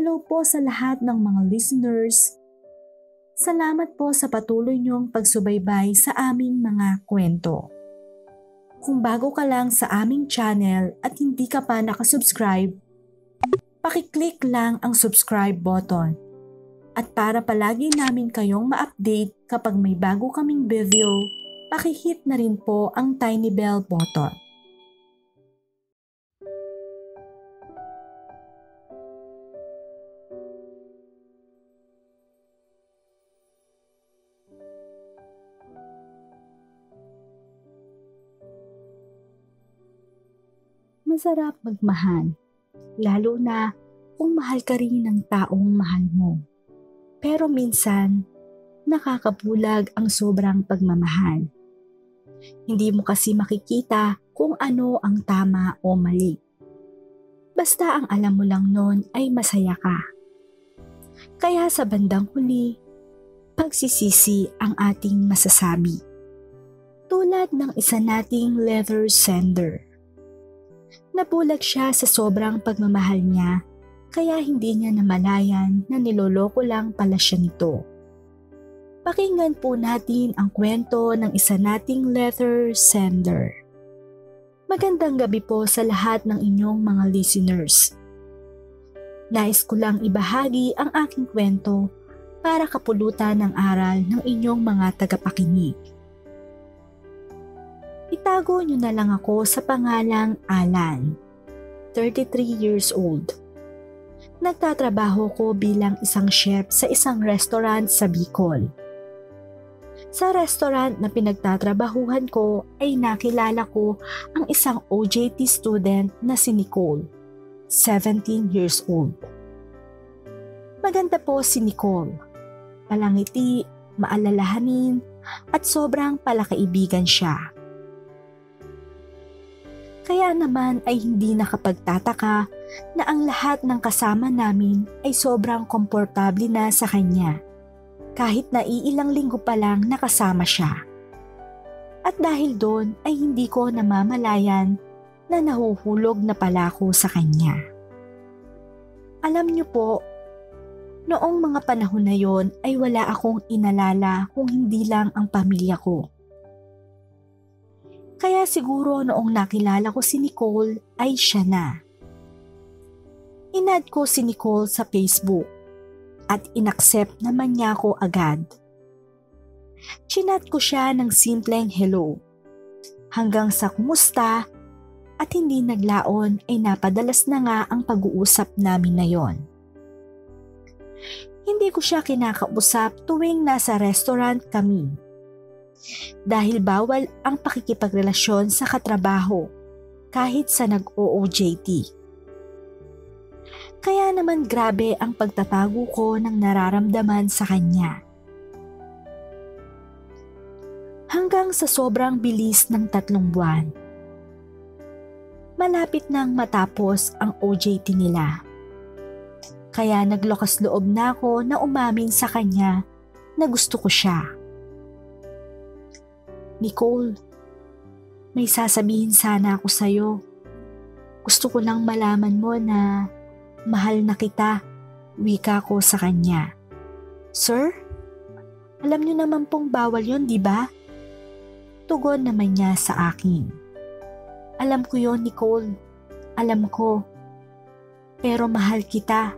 Hello po sa lahat ng mga listeners. Salamat po sa patuloy niyong pagsubaybay sa aming mga kwento. Kung bago ka lang sa aming channel at hindi ka pa nakasubscribe, pakiclick lang ang subscribe button. At para palagi namin kayong ma-update kapag may bago kaming video, pakihit na rin po ang tiny bell button. Masarap magmahal, lalo na kung mahal ka rin ng taong mahal mo. Pero minsan, nakakabulag ang sobrang pagmamahal. Hindi mo kasi makikita kung ano ang tama o mali. Basta ang alam mo lang nun ay masaya ka. Kaya sa bandang huli, pagsisisi ang ating masasabi. Tulad ng isa nating letter sender Nabulag siya sa sobrang pagmamahal niya kaya hindi niya namalayan na niloloko lang pala siya nito. Pakinggan po natin ang kwento ng isa nating letter sender. Magandang gabi po sa lahat ng inyong mga listeners. Nais ko lang ibahagi ang aking kwento para kapulutan ng aral ng inyong mga tagapakinig. Itago niyo na lang ako sa pangalang Alan, 33 years old. Nagtatrabaho ko bilang isang chef sa isang restaurant sa Bicol. Sa restaurant na pinagtatrabahuhan ko ay nakilala ko ang isang OJT student na si Nicole, 17 years old. Maganda po si Nicole. Palangiti, maalalahanin, at sobrang palakaibigan siya. Kaya naman ay hindi nakapagtataka na ang lahat ng kasama namin ay sobrang komportable na sa kanya. Kahit na iilang linggo pa lang nakasama siya. At dahil doon ay hindi ko namamalayan na nahuhulog na pala ako sa kanya. Alam niyo po, noong mga panahon na yon ay wala akong inalala kung hindi lang ang pamilya ko kaya siguro noong nakilala ko si Nicole ay siya na. Inad ko si Nicole sa Facebook at inaccept naman niya ako agad. Chinat ko siya ng simpleng hello. Hanggang sa kumusta at hindi naglaon ay napadalas na nga ang pag-uusap namin na yon. Hindi ko siya kinakausap tuwing nasa restaurant kami dahil bawal ang pakikipagrelasyon sa katrabaho kahit sa nag-OOJT. Kaya naman grabe ang pagtatago ko ng nararamdaman sa kanya. Hanggang sa sobrang bilis ng tatlong buwan. Malapit nang matapos ang OJT nila. Kaya naglokas loob na ako na umamin sa kanya na gusto ko siya. Nicole, may sasabihin sana ako sa'yo. Gusto ko lang malaman mo na mahal na kita, wika ko sa kanya. Sir? Alam niyo naman pong bawal yon, di ba? Tugon naman niya sa akin. Alam ko yon, Nicole. Alam ko. Pero mahal kita.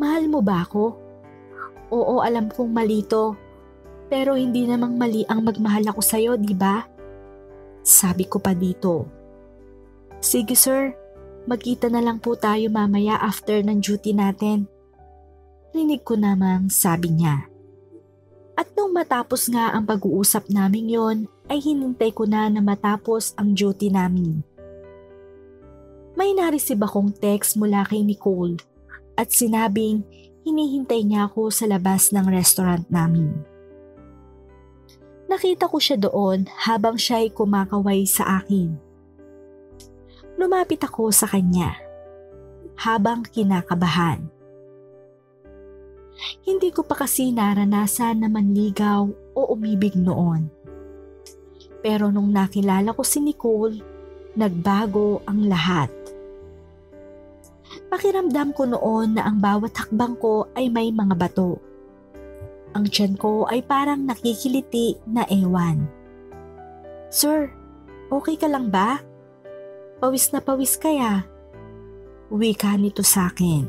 Mahal mo ba ako? Oo, alam kong malito pero hindi namang mali ang magmahal ako sa'yo, di ba? Sabi ko pa dito. Sige sir, magkita na lang po tayo mamaya after ng duty natin. Rinig ko namang sabi niya. At nung matapos nga ang pag-uusap namin yon, ay hinintay ko na na matapos ang duty namin. May nareceive akong text mula kay Nicole at sinabing hinihintay niya ako sa labas ng restaurant namin. Nakita ko siya doon habang siya ay kumakaway sa akin. Lumapit ako sa kanya habang kinakabahan. Hindi ko pa kasi naranasan na manligaw o umibig noon. Pero nung nakilala ko si Nicole, nagbago ang lahat. Pakiramdam ko noon na ang bawat hakbang ko ay may mga bato. Ang tiyan ko ay parang nakikiliti na ewan. Sir, okay ka lang ba? Pawis na pawis kaya? Uwi ka nito sa akin.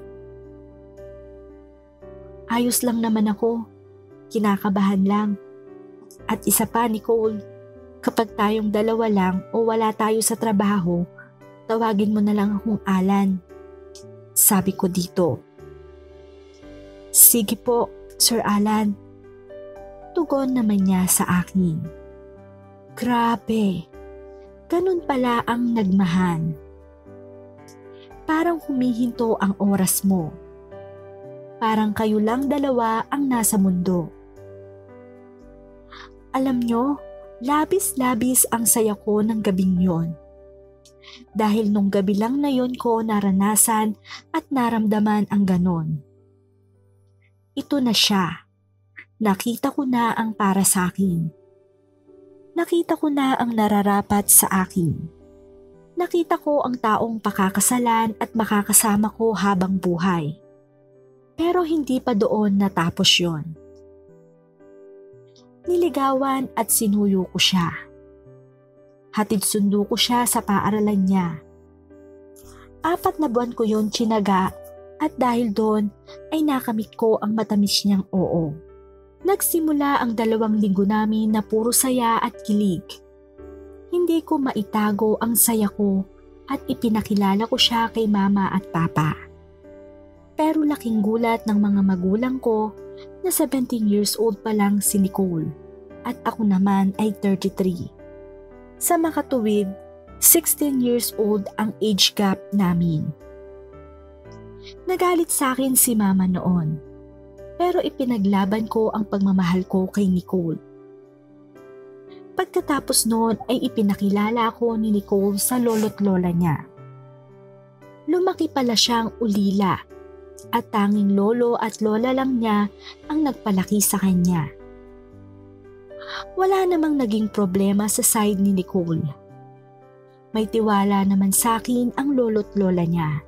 Ayos lang naman ako. Kinakabahan lang. At isa pa, Nicole, kapag tayong dalawa lang o wala tayo sa trabaho, tawagin mo na lang akong Alan. Sabi ko dito. Sige po, Sir Alan. Tugon naman niya sa akin. Grabe, ganun pala ang nagmahan. Parang humihinto ang oras mo. Parang kayo lang dalawa ang nasa mundo. Alam nyo, labis-labis ang saya ko ng gabing yon. Dahil nung gabi lang na yon ko naranasan at naramdaman ang ganon. Ito na siya. Nakita ko na ang para sa akin nakita ko na ang nararapat sa akin. Nakita ko ang taong pakakasalan at makakasama ko habang buhay. Pero hindi pa doon natapos yon. Niligawan at sinuyo ko siya. Hatid sundo ko siya sa paaralan niya. Apat na buwan ko yon chinaga at dahil doon ay nakamit ko ang matamis niyang oo. Nagsimula ang dalawang linggo namin na puro saya at kilig. Hindi ko maitago ang saya ko at ipinakilala ko siya kay mama at papa. Pero laking gulat ng mga magulang ko na 17 years old pa lang si Nicole at ako naman ay 33. Sa makatuwid, 16 years old ang age gap namin. Nagalit sa akin si mama noon pero ipinaglaban ko ang pagmamahal ko kay Nicole. Pagkatapos noon ay ipinakilala ko ni Nicole sa lolo't lola niya. Lumaki pala siyang ulila at tanging lolo at lola lang niya ang nagpalaki sa kanya. Wala namang naging problema sa side ni Nicole. May tiwala naman sa akin ang lolo't lola niya.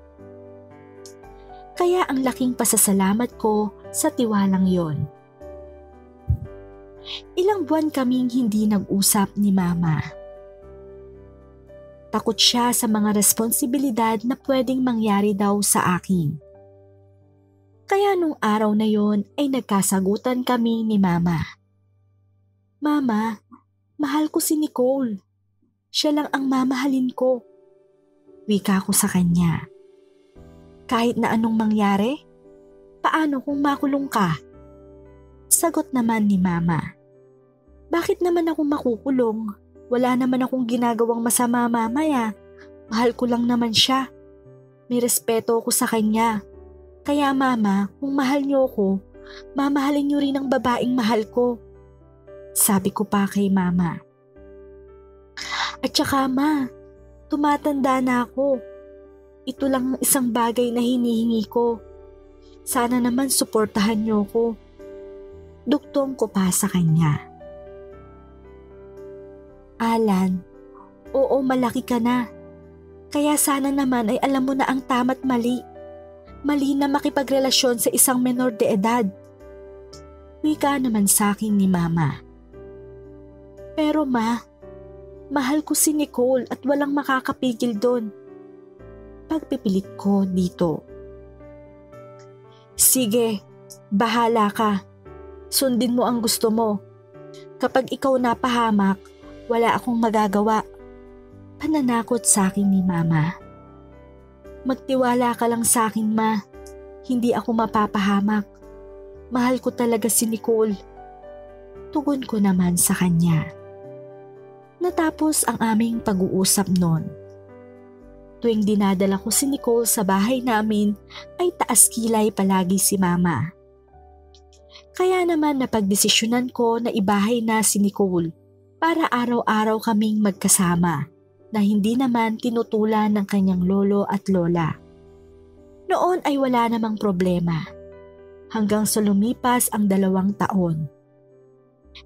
Kaya ang laking pasasalamat ko sa tiwalang yon. Ilang buwan kaming hindi nag-usap ni Mama. Takot siya sa mga responsibilidad na pwedeng mangyari daw sa akin. Kaya nung araw na yon ay nagkasagutan kami ni Mama. Mama, mahal ko si Nicole. Siya lang ang mamahalin ko. Wika ko sa kanya. Kahit na anong mangyari, paano kung makulong ka? Sagot naman ni mama. Bakit naman ako makukulong? Wala naman akong ginagawang masama mamaya. Mahal ko lang naman siya. May respeto ako sa kanya. Kaya mama, kung mahal niyo ako, mamahalin niyo rin ang babaeng mahal ko. Sabi ko pa kay mama. At saka ma, tumatanda na ako. Ito lang ang isang bagay na hinihingi ko sana naman suportahan niyo ko. Duktong ko pa sa kanya. Alan, oo malaki ka na. Kaya sana naman ay alam mo na ang tama't mali. Mali na makipagrelasyon sa isang menor de edad. Wika naman sa akin ni mama. Pero ma, mahal ko si Nicole at walang makakapigil doon. Pagpipilit ko dito. Sige, bahala ka. Sundin mo ang gusto mo. Kapag ikaw napahamak, wala akong magagawa. Pananakot sa akin ni mama. Magtiwala ka lang sa akin ma. Hindi ako mapapahamak. Mahal ko talaga si Nicole. Tugon ko naman sa kanya. Natapos ang aming pag-uusap noon Tuwing dinadala ko si Nicole sa bahay namin ay taas kilay palagi si mama. Kaya naman napagdesisyonan ko na ibahay na si Nicole para araw-araw kaming magkasama na hindi naman tinutulan ng kanyang lolo at lola. Noon ay wala namang problema hanggang sa lumipas ang dalawang taon.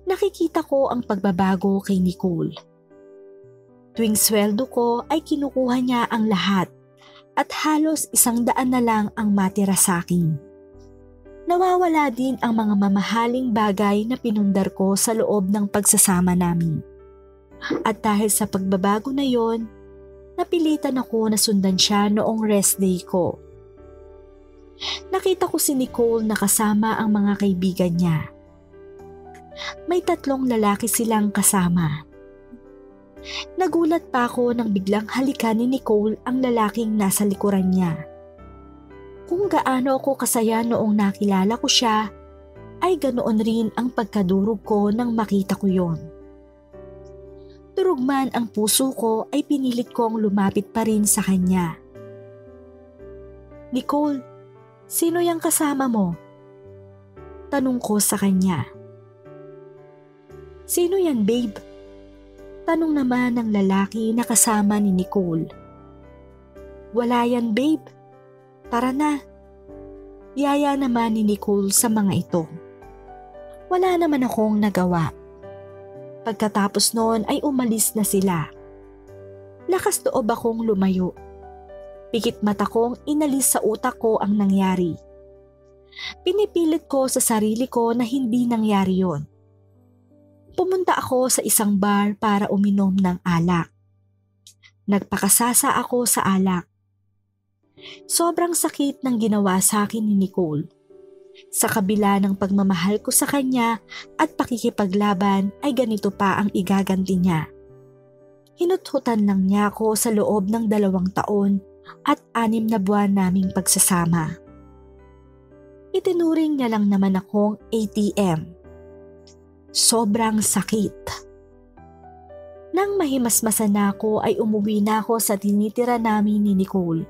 Nakikita ko ang pagbabago kay Nicole Tuwing sweldo ko ay kinukuha niya ang lahat at halos isang daan na lang ang matira sa akin. Nawawala din ang mga mamahaling bagay na pinundar ko sa loob ng pagsasama namin. At dahil sa pagbabago na yon, napilitan ako na sundan siya noong rest day ko. Nakita ko si Nicole na kasama ang mga kaibigan niya. May tatlong lalaki silang kasama. Nagulat pa ako nang biglang halikan ni Nicole ang lalaking nasa likuran niya. Kung gaano ako kasaya noong nakilala ko siya, ay ganoon rin ang pagkadurog ko nang makita ko yon. Durog man ang puso ko ay pinilit kong lumapit pa rin sa kanya. Nicole, sino yung kasama mo? Tanong ko sa kanya. Sino yan babe? Tanong naman ng lalaki na kasama ni Nicole. Wala yan babe. Tara na. Yaya naman ni Nicole sa mga ito. Wala naman akong nagawa. Pagkatapos noon ay umalis na sila. Lakas loob akong lumayo. Pikit mata kong inalis sa utak ko ang nangyari. Pinipilit ko sa sarili ko na hindi nangyari yon pumunta ako sa isang bar para uminom ng alak. Nagpakasasa ako sa alak. Sobrang sakit ng ginawa sa akin ni Nicole. Sa kabila ng pagmamahal ko sa kanya at pakikipaglaban ay ganito pa ang igaganti niya. Hinuthutan lang niya ako sa loob ng dalawang taon at anim na buwan naming pagsasama. Itinuring niya lang naman akong ATM sobrang sakit. Nang mahimasmasan na ako ay umuwi na ako sa tinitira namin ni Nicole.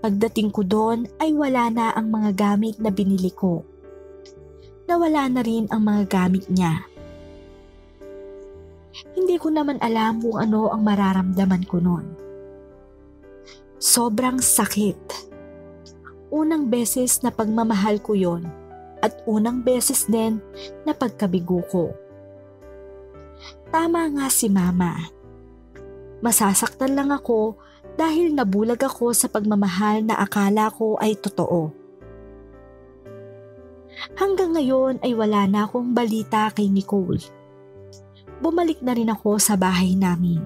Pagdating ko doon ay wala na ang mga gamit na binili ko. Nawala na rin ang mga gamit niya. Hindi ko naman alam kung ano ang mararamdaman ko noon. Sobrang sakit. Unang beses na pagmamahal ko yon at unang beses din na pagkabigo ko. Tama nga si mama. Masasaktan lang ako dahil nabulag ako sa pagmamahal na akala ko ay totoo. Hanggang ngayon ay wala na akong balita kay Nicole. Bumalik na rin ako sa bahay namin.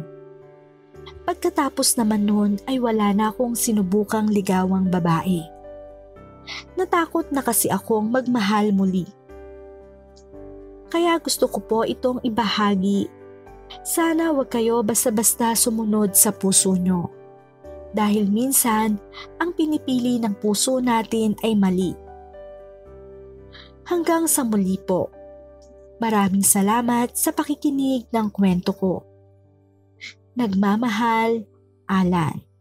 Pagkatapos naman noon ay wala na akong sinubukang ligawang babae. Natakot na kasi akong magmahal muli. Kaya gusto ko po itong ibahagi. Sana wag kayo basta-basta sumunod sa puso nyo. Dahil minsan, ang pinipili ng puso natin ay mali. Hanggang sa muli po. Maraming salamat sa pakikinig ng kwento ko. Nagmamahal, Alan.